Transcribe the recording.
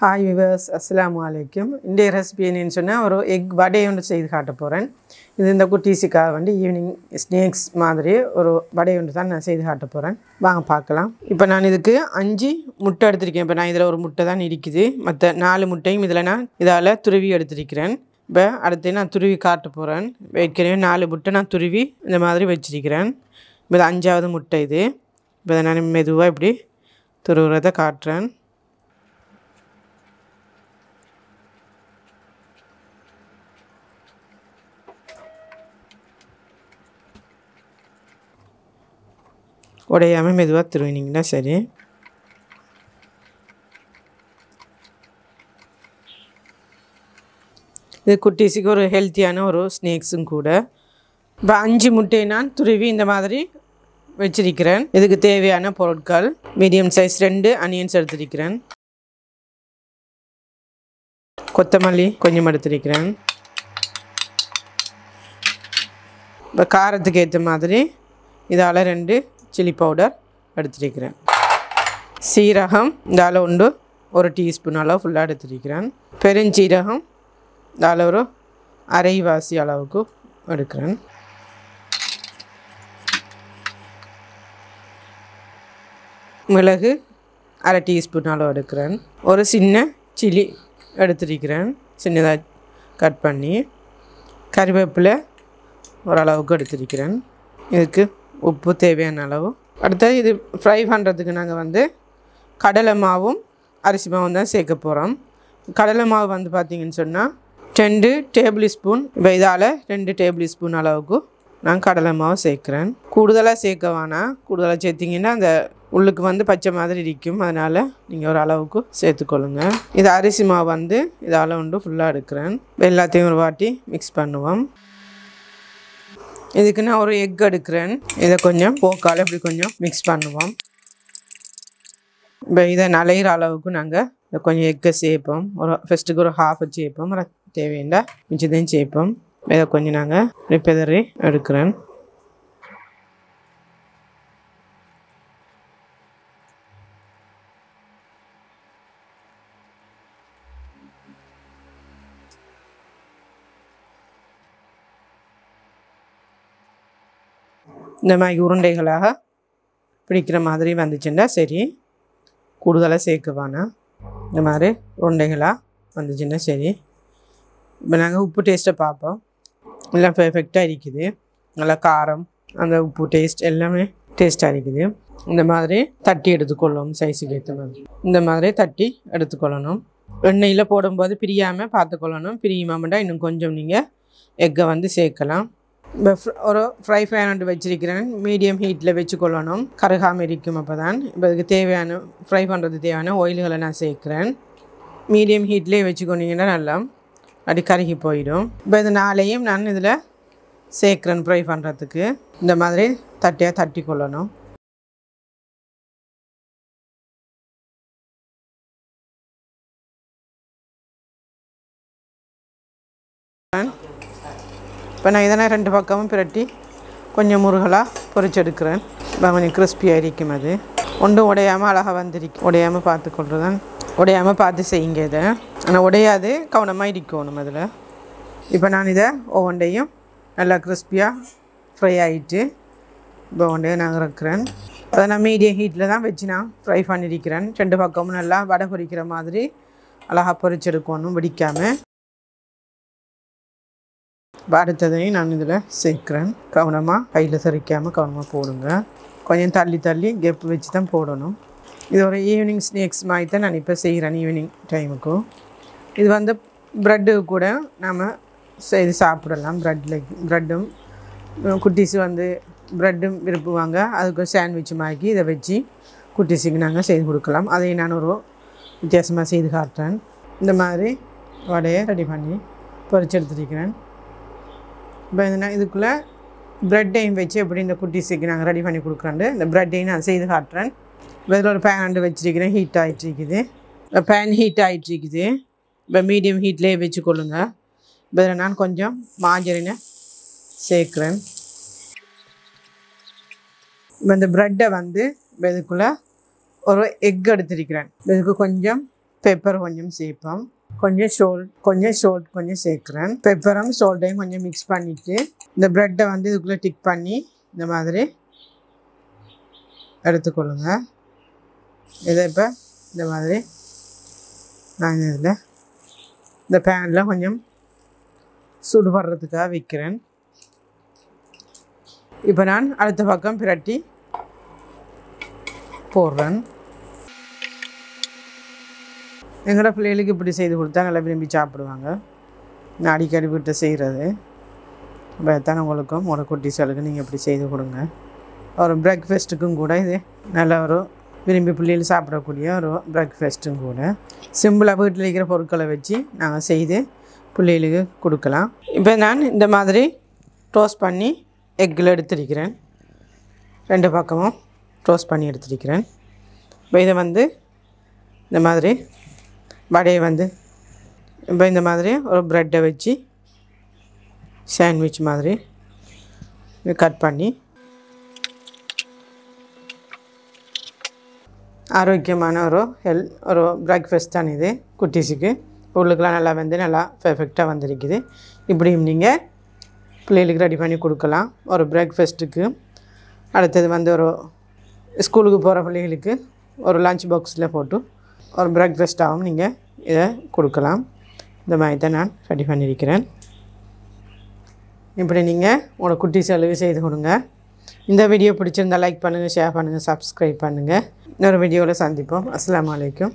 Hi viewers அஸ்லாம் அலைக்கும் இன்றைய ரெசிபி என்னன்னு சொன்னால் ஒரு எக் வடை ஒன்று செய்து காட்ட போகிறேன் இது இந்த குட்டீஸுக்காக வந்து ஈவினிங் ஸ்நேக்ஸ் மாதிரி ஒரு வடை ஒன்று தான் நான் செய்து காட்ட போகிறேன் வாங்க பார்க்கலாம். இப்போ நான் இதுக்கு அஞ்சு முட்டை எடுத்திருக்கேன். இப்போ நான் இதில் ஒரு முட்டை தான் இருக்குது. மற்ற நாலு முட்டையும் இதில் நான் இதால் துருவி எடுத்திருக்கிறேன். இப்போ அடுத்து நான் துருவி காட்ட போகிறேன் ஏற்கனவே நாலு முட்டை நான் துருவி இந்த மாதிரி வச்சிருக்கிறேன். இப்போ இது அஞ்சாவது முட்டை இது. இப்போ நான் மெதுவாக இப்படி துருவுறதை காட்டுறேன். உடையாமல் மெதுவாக திருவினிங்கன்னா சரி. இது குட்டீஸுக்கு ஒரு ஹெல்த்தியான ஒரு ஸ்நேக்ஸும் கூட. இப்போ அஞ்சு முட்டையை நான் துருவி இந்த மாதிரி வச்சிருக்கிறேன். இதுக்கு தேவையான பொருட்கள் மீடியம் சைஸ் ரெண்டு அனியன்ஸ் எடுத்திருக்கிறேன். கொத்தமல்லி கொஞ்சம் எடுத்திருக்கிறேன். இப்போ காரத்துக்கு ஏற்ற மாதிரி இதால் ரெண்டு சில்லி பவுடர் எடுத்துருக்கிறேன் சீரகம் இதால் உண்டு ஒரு டீஸ்பூன் அளவு ஃபுல்லாக எடுத்துருக்கிறேன் பெருஞ்சீரகம் இதால் ஒரு அரைவாசி அளவுக்கு எடுக்கிறேன். மிளகு அரை டீஸ்பூன் அளவு எடுக்கிறேன். ஒரு சின்ன சில்லி எடுத்துருக்கிறேன் சின்னதாக கட் பண்ணி கறிவேப்பிலை ஓரளவுக்கு எடுத்திருக்கிறேன் இதுக்கு உப்பு தேவையான அளவு. அடுத்தது இது ஃப்ரை பண்ணுறதுக்கு நாங்கள் வந்து கடலை மாவும் அரிசி மாவும் தான் சேர்க்க போகிறோம் கடலை மாவு வந்து பார்த்திங்கன்னு சொன்னால் ரெண்டு டேபிள் ஸ்பூன் இதால் ரெண்டு டேபிள் ஸ்பூன் அளவுக்கு நான் கடலை மாவு சேர்க்குறேன். கூடுதலாக சேர்க்க வேணாம் கூடுதலாக சேர்த்திங்கன்னா அந்த உள்ளுக்கு வந்து பச்சை மாதிரி இருக்கும் அதனால் நீங்கள் ஒரு அளவுக்கு சேர்த்துக்கொள்ளுங்க. இது அரிசி மாவு வந்து இதால் உண்டு ஃபுல்லாக எடுக்கிறேன். எல்லாத்தையும் ஒரு வாட்டி மிக்ஸ் பண்ணுவோம். இதுக்கு நான் ஒரு எக் எடுக்கிறேன். இதை கொஞ்சம் போக்கால் இப்படி கொஞ்சம் மிக்ஸ் பண்ணுவோம். இப்போ இதை நலையிற அளவுக்கு நாங்கள் கொஞ்சம் எக்கை சேர்ப்போம் ஒரு ஃபஸ்ட்டுக்கு ஒரு ஹாஃப் சேர்ப்போம் தேவையில்லை. மிச்சத்தையும் சேர்ப்போம் இதை கொஞ்சம் நாங்கள் பெதறி எடுக்கிறேன். இந்த மாதிரி உருண்டைகளாக பிடிக்கிற மாதிரி வந்துச்சுன்னா சரி கூடுதலாக சேர்க்குவானா? இந்த மாதிரி உருண்டைகளாக வந்துச்சுன்னா சரி. இப்போ நாங்கள் உப்பு டேஸ்ட்டை பார்ப்போம். எல்லாம் பெர்ஃபெக்டாக இருக்குது. நல்லா காரம் அந்த உப்பு டேஸ்ட் எல்லாமே டேஸ்ட்டாக இருக்குது. இந்த மாதிரி தட்டி எடுத்துக்கொள்ளணும் சைஸுக்கு ஏற்ற மாதிரி. இந்த மாதிரி தட்டி எடுத்துக்கொள்ளணும். எண்ணெயில் போடும்போது பிரியாமல் பார்த்துக்கொள்ளணும். பிரியுமாமண்டா இன்னும் கொஞ்சம் நீங்கள் எக்கை வந்து சேர்க்கலாம். ஒரு ஃப்ரை ஃபேன் ஒன்று வச்சுருக்கிறேன். மீடியம் ஹீட்டில் வச்சுக்கொள்ளணும். கருகாமல் இருக்கும் அப்போ தான் இப்போ இதுக்கு தேவையான ஃப்ரை பண்ணுறது தேவையான ஆயில்களை நான் சேர்க்குறேன். மீடியம் ஹீட்லேயே வச்சுக்கொண்டிங்கன்னா நல்லா அப்படி கருகி போயிடும். இப்போ இது நாளையும் நான் இதில் சேர்க்குறேன் ஃப்ரை பண்ணுறதுக்கு இந்த மாதிரி தட்டியாக தட்டி கொள்ளணும் இப்போ நான் இதனை ரெண்டு பக்கமும் பிரட்டி கொஞ்சம் முருகலாக பொரிச்செடுக்கிறேன் இப்போ கொஞ்சம் கிறிஸ்பியாக இருக்கும் அது. ஒன்றும் உடையாமல் அழகாக வந்திருக்கு. உடையாமல் பார்த்து கொள்றதான் உடையாமல் பார்த்து செய்யுங்க இதை. ஆனால் உடையாது கவனமாக இருக்கணும் அதில். இப்போ நான் இதை ஒவ்வொன்றையும் நல்லா கிறிஸ்பியாக ஃப்ரை ஆகிட்டு இப்போ ஒன்றையும் நான் இறக்குறேன். அதை நான் மீடியம் ஹீட்டில் தான் வச்சு நான் ஃப்ரை பண்ணியிருக்கிறேன். ரெண்டு பக்கமும் நல்லா வடை பொரிக்கிற மாதிரி அழகாக பொரிச்செடுக்கணும் வெடிக்காமல் அடுத்ததையும் நான் இதில் சேர்க்குறேன். கவனமாக கையில் சரிக்காமல் கவனமாக போடுங்க. கொஞ்சம் தள்ளி தள்ளி கெப் வச்சு தான் போடணும். இது ஒரு ஈவினிங் ஸ்நாக்ஸ் மாதிரி தான் நான் இப்போ செய்கிறேன் ஈவினிங் டைமுக்கும் இது வந்து ப்ரெட்டு கூட நாம் செய்து சாப்பிடலாம். ப்ரெட்டில் ப்ரெட்டும் குட்டீஸ் வந்து ப்ரெட்டும் விரும்புவாங்க. அதுக்கு சாண்ட்விச் மாக்கி இதை வச்சு குட்டீஸுக்கு நாங்கள் செய்து கொடுக்கலாம். அதையும் நான் ஒரு வித்தியாசமாக செய்து காட்டுறேன். இந்த மாதிரி வடையை ரெடி பண்ணி பொரிச்சு எடுத்துருக்கிறேன் இப்போ இந்த இதுக்குள்ளே ப்ரெட்டையும் வச்சு எப்படி இந்த குட்டிஸுக்கு நாங்கள் ரெடி பண்ணி கொடுக்குறாண்டு இந்த ப்ரெட்டையும் நான் செய்து காட்டுறேன். இப்போ இதில் ஒரு பேன் அண்டு வச்சுருக்கிறேன் ஹீட் ஆகிட்டு இருக்குது இப்போ பேன் ஹீட் ஆகிட்டுருக்குது இப்போ மீடியம் ஹீட்லேயே வச்சுக்கொள்ளுங்க இப்போ இதில் நான் கொஞ்சம் மாஞ்சரினை சேர்க்குறேன். இப்போ இந்த ப்ரெட்டை வந்து இப்போ இதுக்குள்ளே ஒரு எக் எடுத்திருக்கிறேன். இதுக்கு கொஞ்சம் பெப்பர் கொஞ்சம் சேர்ப்போம். கொஞ்சம் ஷோல்ட் கொஞ்சம் ஷோல்ட் கொஞ்சம் சேர்க்குறேன். பெப்பரும் சோல்ட்டையும் கொஞ்சம் மிக்ஸ் பண்ணிவிட்டு இந்த ப்ரெட்டை வந்து இதுக்குள்ளே டிக் பண்ணி இந்த மாதிரி எடுத்துக்கொள்ளுங்க. இதை இப்போ இந்த மாதிரி நான் இதில் இந்த பேனில் கொஞ்சம் சுடு வர்றதுக்காக வைக்கிறேன். இப்போ நான் அடுத்த பக்கம் பிரட்டி போடுறேன். எங்களோட பிள்ளைகளுக்கு இப்படி செய்து கொடுத்தா நல்லா விரும்பி சாப்பிடுவாங்க. நான் அடிக்கடி வீட்டை செய்கிறது தான் உங்களுக்கும் உங்களோட குட்டீஸ்களுக்கு நீங்கள் இப்படி செய்து கொடுங்க. ஒரு பிரேக்ஃபாஸ்ட்டுக்கும் கூட இது நல்ல ஒரு விரும்பி பிள்ளைகள் சாப்பிடக்கூடிய ஒரு பிரேக்ஃபாஸ்ட்டும் கூட. சிம்பிளாக வீட்டில் இருக்கிற பொருட்களை வச்சு நாங்கள் செய்து பிள்ளைகளுக்கு கொடுக்கலாம். இப்போ நான் இந்த மாதிரி டோஸ்ட் பண்ணி எக்கில் எடுத்திருக்கிறேன். ரெண்டு பக்கமும் டோஸ்ட் பண்ணி எடுத்திருக்கிறேன். இப்போ இதை வந்து இந்த மாதிரி வடையை வந்து இப்போ இந்த மாதிரி ஒரு ப்ரெட்டை வச்சு சாண்ட்விச் மாதிரி கட் பண்ணி ஆரோக்கியமான ஒரு ஹெல் ஒரு பிரேக்ஃபாஸ்ட் தான் இது குட்டீஸுக்கு. பொருளுக்கெலாம் நல்லா வந்து நல்லா பெர்ஃபெக்டாக வந்திருக்குது. இப்படியும் நீங்கள் பிள்ளைகளுக்கு ரெடி பண்ணி கொடுக்கலாம். ஒரு பிரேக்ஃபாஸ்ட்டுக்கு அடுத்தது வந்து ஒரு ஸ்கூலுக்கு போகிற பிள்ளைகளுக்கு ஒரு லஞ்ச் பாக்ஸில் போட்டு ஒரு பிரேக்ஃபாஸ்ட்டாகவும் நீங்கள் இதை கொடுக்கலாம். இந்த மாதிரி தான் நான் ரெடி பண்ணியிருக்கிறேன். இப்படி நீங்கள் உங்களோட குட்டி செலவு செய்து கொடுங்க. இந்த வீடியோ பிடிச்சிருந்தா லைக் பண்ணுங்கள் ஷேர் பண்ணுங்கள் சப்ஸ்கிரைப் பண்ணுங்கள் இன்னொரு வீடியோவில் சந்திப்போம். அஸ்லாம் அலைக்கும்.